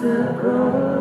to grow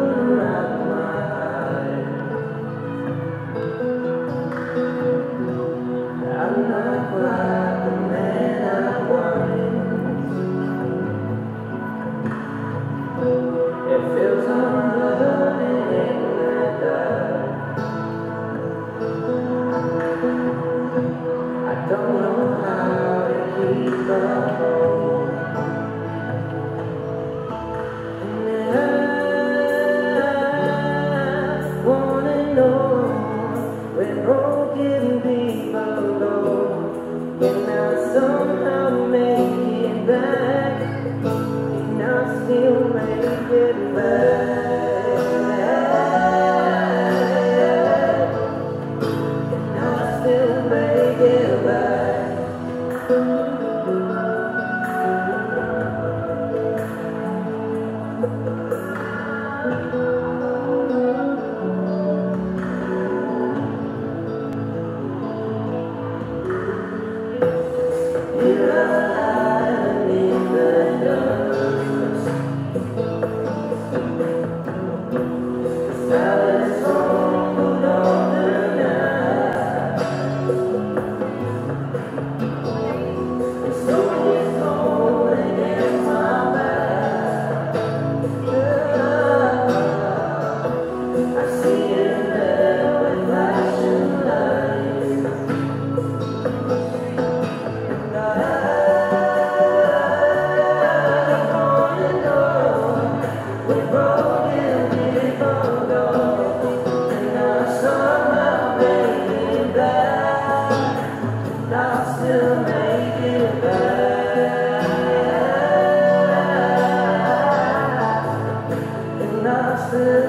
somehow make it back? Can I still make it back? Can I still make it back? The fellas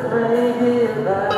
baby, baby.